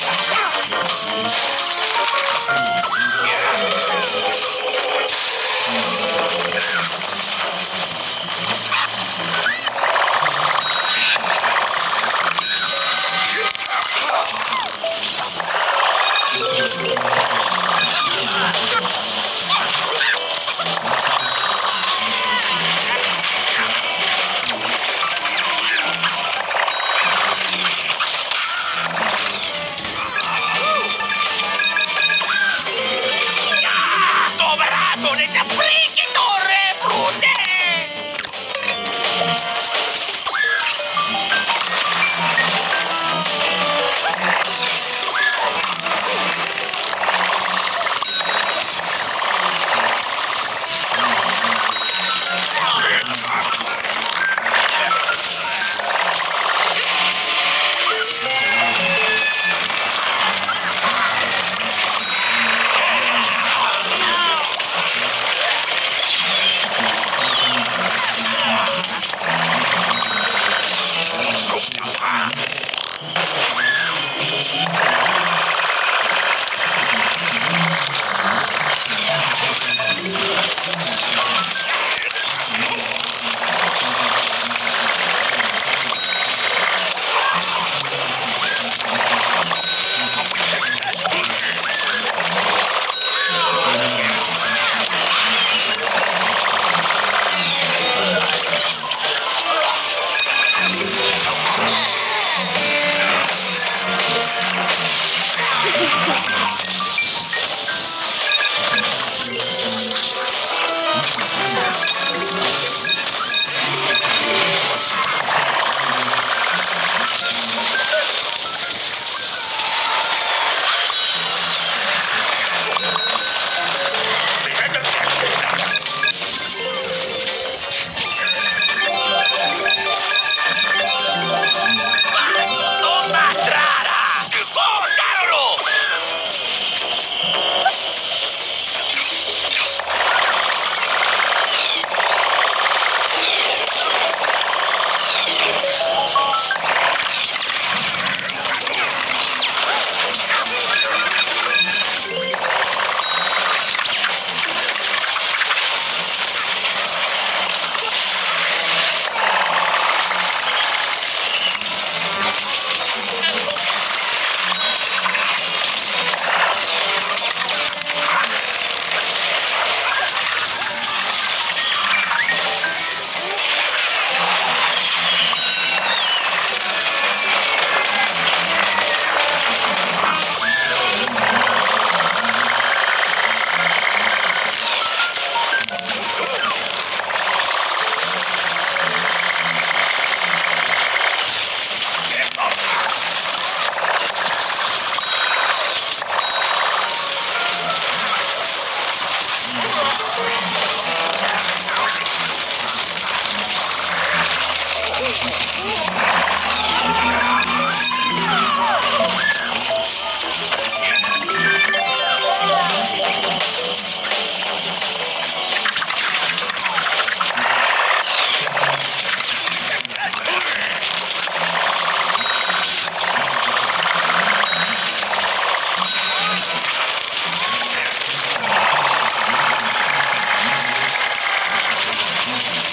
Yeah.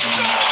Stop!